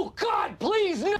Oh, God, please, no!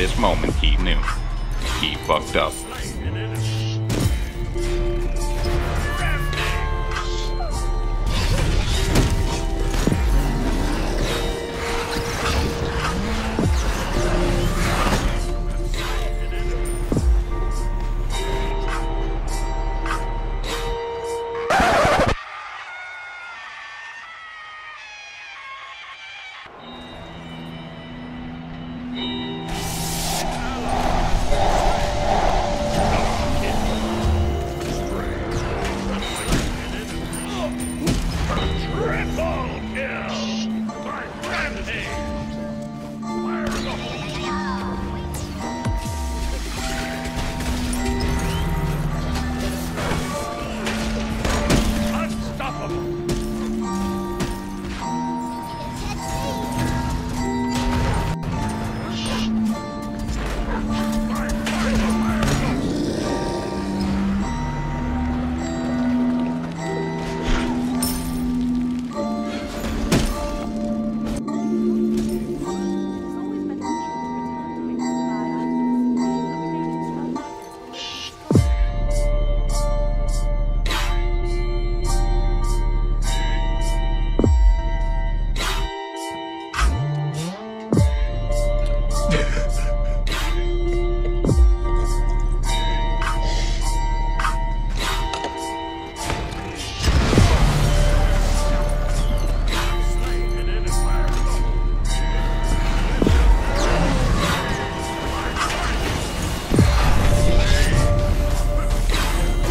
this moment he knew. He fucked up. Thank you. Triple!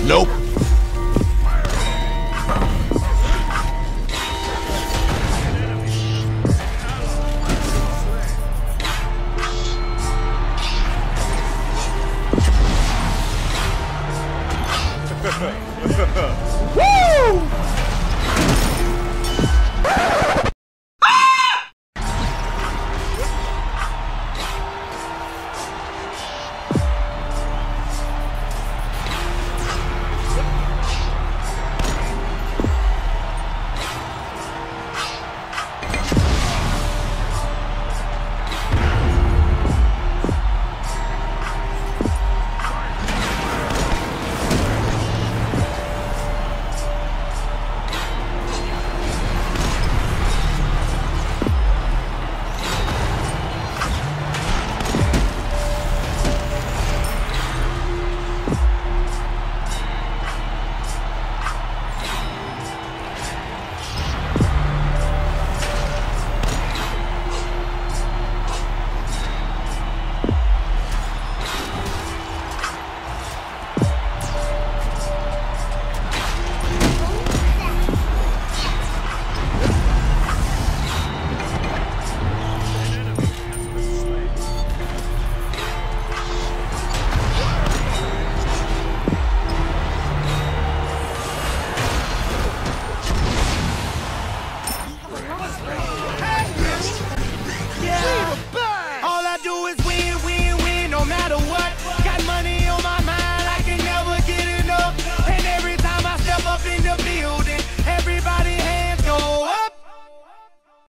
Nope. Woo!